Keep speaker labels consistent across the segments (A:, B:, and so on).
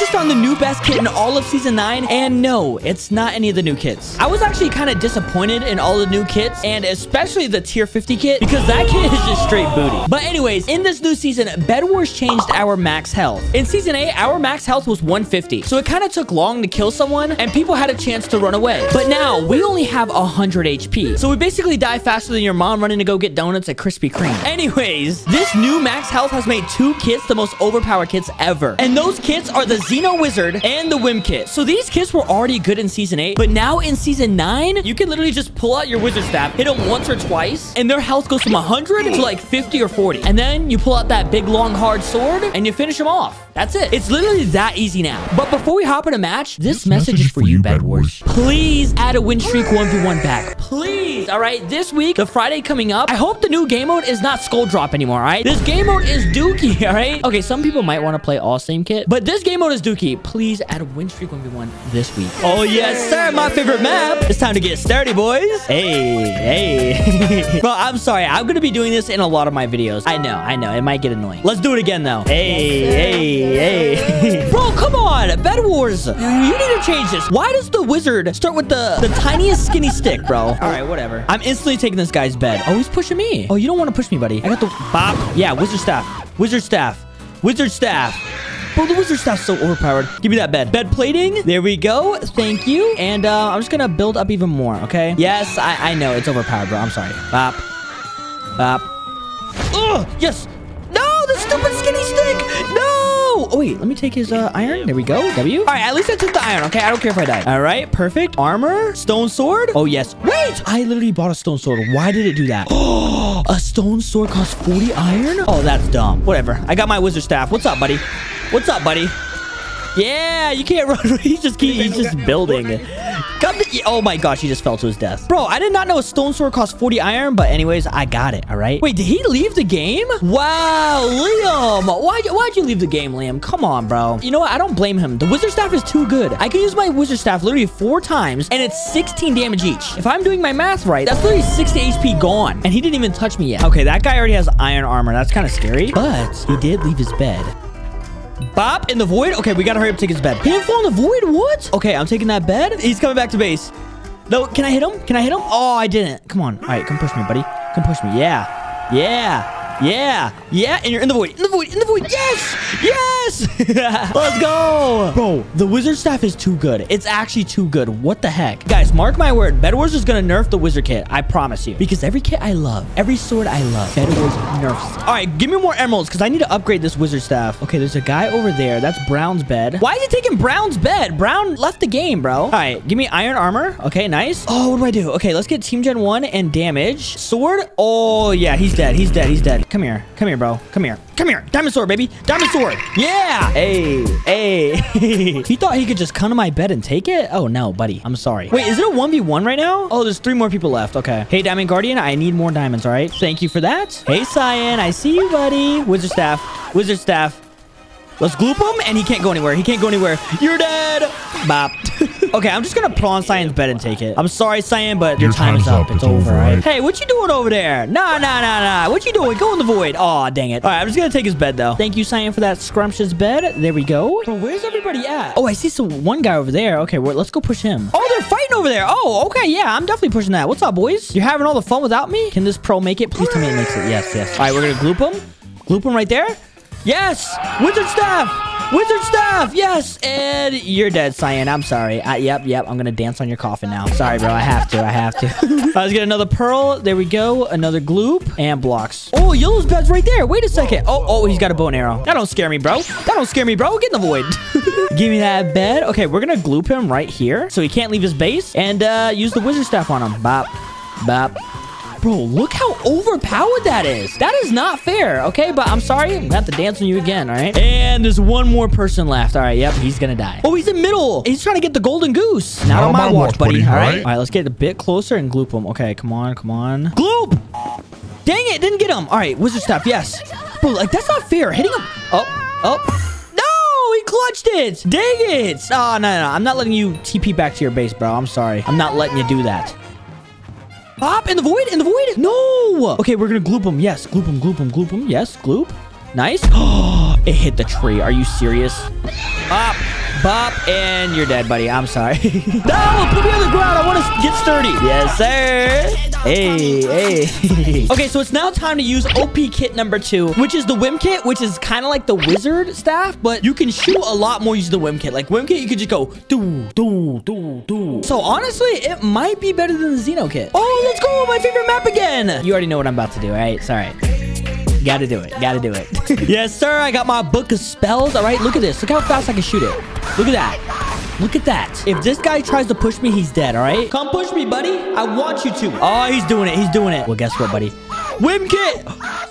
A: just found the new best kit in all of Season 9, and no, it's not any of the new kits. I was actually kind of disappointed in all the new kits, and especially the Tier 50 kit, because that kit is just straight booty. But anyways, in this new season, Bed Wars changed our max health. In Season 8, our max health was 150, so it kind of took long to kill someone, and people had a chance to run away. But now, we only have 100 HP, so we basically die faster than your mom running to go get donuts at Krispy Kreme. Anyways, this new max health has made two kits the most overpowered kits ever. And those kits are the Zeno Wizard and the Whim kit. So these kits were already good in Season 8, but now in Season 9, you can literally just pull out your Wizard Staff, hit them once or twice, and their health goes from 100 to like 50 or 40. And then you pull out that big, long, hard sword, and you finish them off. That's it. It's literally that easy now. But before we hop in a match, this, message, is for you, Bed Wars. Please add a win streak 1v1 back. Please. All right. This week, the Friday coming up, I hope the new game mode is not Skull Drop anymore, all right? This game mode is Dookie, all right? Okay, some people might want to play all same kit, but this game mode is Dookie. Please add a win streak 1v1 this week. Oh, yes, sir. My favorite map. It's time to get sturdy, boys. Hey, hey. Bro, I'm sorry. I'm going to be doing this in a lot of my videos. I know, I know. It might get annoying. Let's do it again, though. Hey, hey, hey. Bro, come on. Bed Wars. You, you need to change this. Why does the wizard start with the, the tiniest skinny stick, bro? All right, whatever. I'm instantly taking this guy's bed. Oh, he's pushing me. Oh, you don't want to push me, buddy. I got the bop. Yeah, wizard staff. Wizard staff. Wizard staff. Bro, the wizard staff's so overpowered. Give me that bed. Bed plating. There we go. Thank you. And uh, I'm just going to build up even more, okay? Yes, I, I know. It's overpowered, bro. I'm sorry. Bop. Bop. Oh, yes. No, the stupid skinny stick. No. Oh, wait. Let me take his uh, iron. There we go. W. All right. At least I took the iron, okay? I don't care if I die. All right. Perfect. Armor. Stone sword. Oh, yes. Wait. I literally bought a stone sword. Why did it do that? Oh, a stone sword costs 40 iron? Oh, that's dumb. Whatever. I got my wizard staff. What's up, buddy? What's up, buddy? Yeah, you can't run. He's just keep, he's just building. Come to, oh my gosh, he just fell to his death. Bro, I did not know a stone sword cost 40 iron, but anyways, I got it, all right? Wait, did he leave the game? Wow, Liam. Why, why'd you leave the game, Liam? Come on, bro. You know what? I don't blame him. The wizard staff is too good. I can use my wizard staff literally four times, and it's 16 damage each. If I'm doing my math right, that's literally 60 HP gone, and he didn't even touch me yet. Okay, that guy already has iron armor. That's kind of scary, but he did leave his bed. Bop in the void. Okay, we gotta hurry up take his bed. He didn't fall in the void? What? Okay, I'm taking that bed. He's coming back to base. No, can I hit him? Can I hit him? Oh, I didn't. Come on. All right, come push me, buddy. Come push me. Yeah. Yeah. Yeah. Yeah. And you're in the void. In the void. In the void. Yes. Yes. Let's go. Bro, the wizard staff is too good. It's actually too good. What the heck? Guys, mark my word. Bed Wars is going to nerf the wizard kit. I promise you. Because every kit I love, every sword I love, Bed Wars nerfs. All right, give me more emeralds because I need to upgrade this wizard staff. Okay, there's a guy over there. That's Brown's bed. Why is he taking Brown's bed? Brown left the game, bro. All right, give me iron armor. Okay, nice. Oh, what do I do? Okay, let's get team gen one and damage. Sword. Oh, yeah, he's dead. He's dead. He's dead. Come here. Come here, bro. Come here. Come here. Diamond sword, baby. Diamond sword. Yeah. Hey. Hey. he thought he could just come to my bed and take it? Oh, no, buddy. I'm sorry. Wait, is it a 1v1 right now? Oh, there's three more people left. Okay. Hey, Diamond Guardian, I need more diamonds, all right? Thank you for that. Hey, Cyan. I see you, buddy. Wizard staff. Wizard staff. Let's gloop him, and he can't go anywhere. He can't go anywhere. You're dead. Bop. okay, I'm just gonna pull on Cyan's bed and take it. I'm sorry, Cyan, but your, your time is up. up. It's, it's over, right? Hey, what you doing over there? Nah, nah, nah, nah. What you doing? Go in the void. Aw, oh, dang it. All right, I'm just gonna take his bed, though. Thank you, Cyan, for that scrumptious bed. There we go. But where's everybody at? Oh, I see some one guy over there. Okay, well, let's go push him. Oh, they're fighting over there. Oh, okay, yeah, I'm definitely pushing that. What's up, boys? You're having all the fun without me? Can this pro make it? Please tell me it makes it. Yes, yes. All right, we're gonna gloop him. Gloop him right there. Yes! Wizard staff! Wizard staff! Yes! And you're dead, Cyan. I'm sorry. Uh, yep, yep. I'm gonna dance on your coffin now. Sorry, bro. I have to. I have to. Let's get another pearl. There we go. Another gloop. And blocks. Oh, Yellow's bed's right there. Wait a second. Oh, oh, he's got a bow and arrow. That don't scare me, bro. That don't scare me, bro. Get in the void. Give me that bed. Okay, we're gonna gloop him right here. So he can't leave his base. And uh, use the wizard staff on him. Bop. Bop. Bro, look how overpowered that is. That is not fair, okay? But I'm sorry. I'm gonna have to dance on you again, all right? And there's one more person left. All right, yep, he's gonna die. Oh, he's in middle. He's trying to get the golden goose. Not, Not on my, my watch, buddy, buddy, all right? All right, let's get a bit closer and gloop him. Okay, come on, come on. Gloop! Dang it, didn't get him. All right, wizard staff, yes. Bro, like, that's not fair. Hitting him. Oh, oh. No, he clutched it. Dang it. Oh, no, no, no. I'm not letting you TP back to your base, bro. I'm sorry. I'm not letting you do that. Pop in the void, in the void. No. Okay, we're gonna gloop him. Yes, gloop him, gloop him, gloop him. Yes, gloop. Nice. Oh, it hit the tree. Are you serious? Pop. Bop, and you're dead, buddy. I'm sorry. no, put me on the ground. I want to get sturdy. Yes, sir. Hey, hey. okay, so it's now time to use OP kit number two, which is the Whim kit, which is kind of like the wizard staff, but you can shoot a lot more using the Whim kit. Like Whim kit, you could just go do, do, do, do. So honestly, it might be better than the Zeno kit. Oh, let's go. My favorite map again. You already know what I'm about to do, all right. Gotta do it. Gotta do it. yes, sir. I got my book of spells. All right, look at this. Look how fast I can shoot it. Look at that. Look at that. If this guy tries to push me, he's dead, all right? Come push me, buddy. I want you to. Oh, he's doing it. He's doing it. Well, guess what, buddy? Whimkit!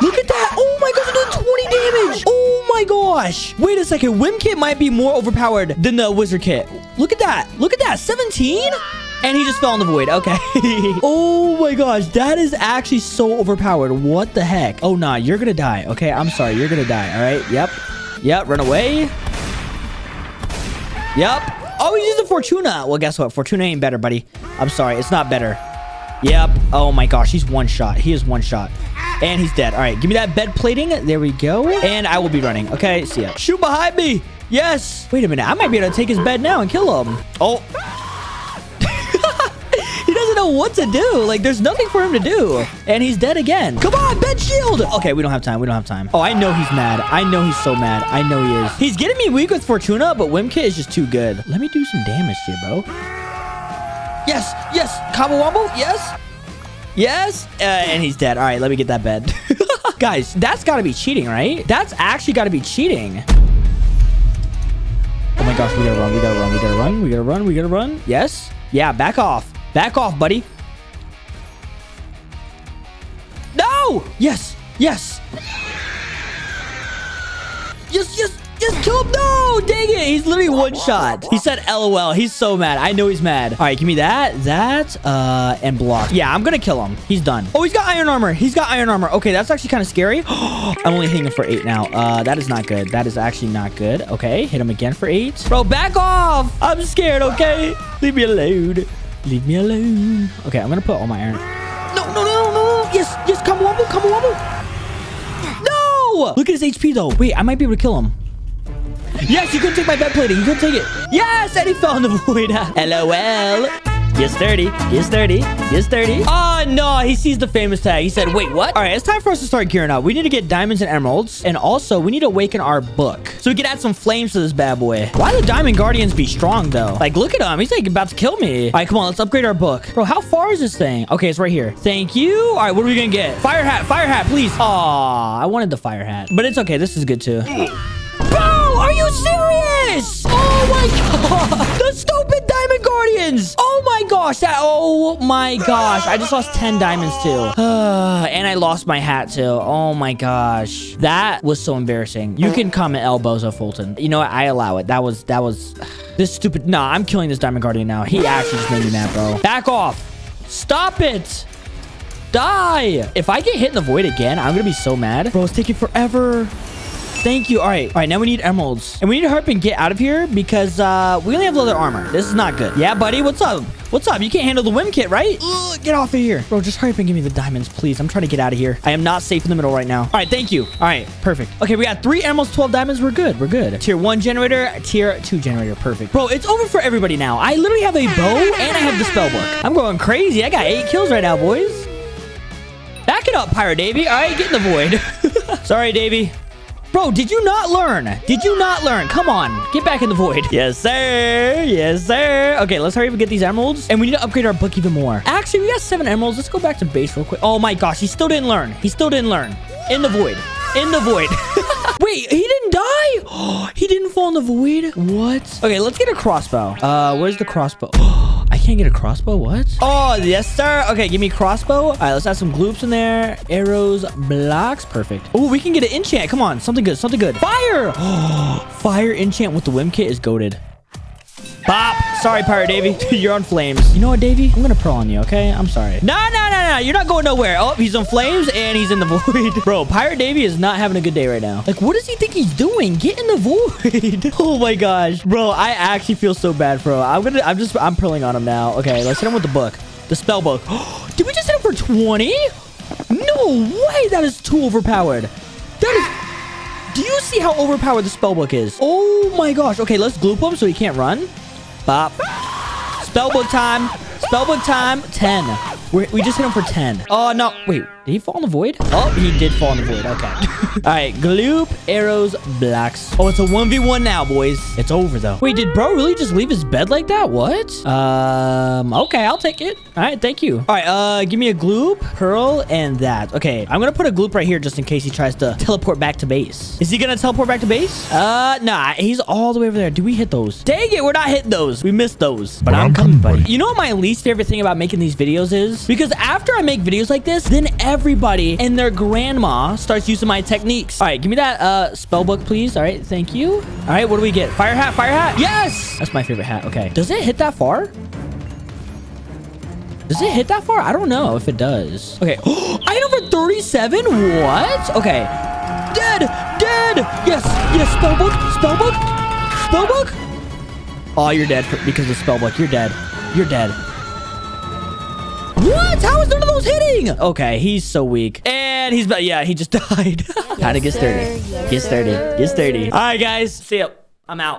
A: Look at that. Oh my gosh, I'm doing 20 damage. Oh my gosh. Wait a second. Whimkit might be more overpowered than the wizard kit. Look at that. Look at that. 17? And he just fell in the void. Okay. oh my gosh. That is actually so overpowered. What the heck? Oh, nah. You're going to die. Okay. I'm sorry. You're going to die. All right. Yep. Yep. Run away. Yep. Oh, he's using Fortuna. Well, guess what? Fortuna ain't better, buddy. I'm sorry. It's not better. Yep. Oh my gosh. He's one shot. He is one shot. And he's dead. All right. Give me that bed plating. There we go. And I will be running. Okay. See ya. Shoot behind me. Yes. Wait a minute. I might be able to take his bed now and kill him. Oh he doesn't know what to do. Like, there's nothing for him to do. And he's dead again. Come on, bed shield. Okay, we don't have time. We don't have time. Oh, I know he's mad. I know he's so mad. I know he is. He's getting me weak with Fortuna, but Whimkit is just too good. Let me do some damage to you, bro. Yes, yes. Cabo Wombo, yes. Yes. Uh, and he's dead. All right, let me get that bed. Guys, that's got to be cheating, right? That's actually got to be cheating. My gosh, we gotta run, we gotta run, we gotta run, we gotta run, we gotta run. Yes? Yeah, back off. Back off, buddy. No! Yes! Yes! Yes, yes, yes, kill him! No! Dang it! He's literally one shot. He said LOL. He's so mad. I know he's mad. All right, give me that, that, uh, and block. Yeah, I'm gonna kill him. He's done. Oh, he's got iron armor. He's got iron armor. Okay, that's actually kind of scary. I'm only hitting him for eight now. Uh, that is not good. That is actually not good. Okay, hit him again for eight. Bro, back off! I'm scared, okay? Leave me alone. Leave me alone. Okay, I'm gonna put all my iron. No, no, no, no, no. Yes, yes, come wobble, come wobble. No! Look at his HP though. Wait, I might be able to kill him. Yes, you could take my bed plating. You could take it. Yes, and he fell in the void. LOL. Gets 30. Gets 30. Gets 30. Oh, no. He sees the famous tag. He said, wait, what? All right, it's time for us to start gearing up. We need to get diamonds and emeralds. And also, we need to awaken our book. So we can add some flames to this bad boy. Why the diamond guardians be strong, though? Like, look at him. He's like about to kill me. All right, come on. Let's upgrade our book. Bro, how far is this thing? Okay, it's right here. Thank you. All right, what are we going to get? Fire hat. Fire hat, please. Aw, I wanted the fire hat. But it's okay. This is good, too. Serious? Oh, my God. The stupid diamond guardians. Oh, my gosh. That. Oh, my gosh. I just lost 10 diamonds, too. and I lost my hat, too. Oh, my gosh. That was so embarrassing. You can comment elbows of Foltyn. You know what? I allow it. That was... That was... This stupid... Nah, I'm killing this diamond guardian now. He actually just made me mad, bro. Back off. Stop it. Die. If I get hit in the void again, I'm going to be so mad. Bro, it's taking forever. Thank you. All right. All right. Now we need emeralds. And we need to hurry and get out of here because uh, we only have leather armor. This is not good. Yeah, buddy. What's up? What's up? You can't handle the Whim kit, right? Ugh, get off of here. Bro, just hurry up and give me the diamonds, please. I'm trying to get out of here. I am not safe in the middle right now. All right. Thank you. All right. Perfect. Okay. We got three emeralds, 12 diamonds. We're good. We're good. Tier one generator, tier two generator. Perfect. Bro, it's over for everybody now. I literally have a bow and I have the spell book. I'm going crazy. I got eight kills right now, boys. Back it up, Pirate Davy. All right, get in the void. Sorry, Davy. Bro, did you not learn? Did you not learn? Come on. Get back in the void. Yes, sir. Yes, sir. Okay, let's hurry up and get these emeralds. And we need to upgrade our book even more. Actually, we got seven emeralds. Let's go back to base real quick. Oh my gosh, he still didn't learn. He still didn't learn. In the void. In the void. Wait, he didn't die? Oh, he didn't fall in the void? What? Okay, let's get a crossbow. Uh, where's the crossbow? Can't get a crossbow? What? Oh, yes, sir. Okay, give me crossbow. All right, let's add some gloops in there. Arrows, blocks. Perfect. Oh, we can get an enchant. Come on. Something good. Something good. Fire. Fire enchant with the Whim kit is goaded. Bop. Sorry, Pirate Davy. You're on flames. You know what, Davy? I'm gonna pearl on you, okay? I'm sorry. No, no, no, no. You're not going nowhere. Oh, he's on flames and he's in the void. Bro, Pirate Davy is not having a good day right now. Like, what does he think he's doing? Get in the void. oh my gosh. Bro, I actually feel so bad, bro. I'm gonna, I'm just, I'm pearling on him now. Okay, let's hit him with the book. The spell book. Did we just hit him for 20? No way. That is too overpowered. That is... Do you see how overpowered the spellbook is? Oh my gosh. Okay, let's gloop him so he can't run. Bop. Spellbook time. Spellbook time. 10. We're, we just hit him for 10. Oh, no. Wait, did he fall in the void? Oh, he did fall in the void. Okay. All right. Gloop, arrows, blocks. Oh, it's a 1v1 now, boys. It's over, though. Wait, did bro really just leave his bed like that? What? Um, okay, I'll take it. All right, thank you. All right, uh, give me a gloop, pearl, and that. Okay, I'm gonna put a gloop right here just in case he tries to teleport back to base. Is he gonna teleport back to base? Uh, nah, he's all the way over there. Do we hit those? Dang it, we're not hitting those. We missed those. But, I'm, coming, buddy. You know what my least favorite thing about making these videos is? Because after I make videos like this, then everybody and their grandma starts using my techniques. All right, give me that uh spellbook, please. All right, thank you. All right, what do we get? Fire hat, fire hat. Yes! That's my favorite hat. Okay. Does it hit that far? Does it hit that far? I don't know if it does. Okay. Item for 37? What? Okay. Dead! Dead! Yes! Yes! Spellbook! Spellbook! Spellbook! Oh, you're dead because of spellbook. You're dead. You're dead. What? How is none of those hitting? Okay, he's so weak. And he's, yeah, he just died. Kinda gets 30. Gets 30. Gets 30. All right, guys. See ya. I'm out.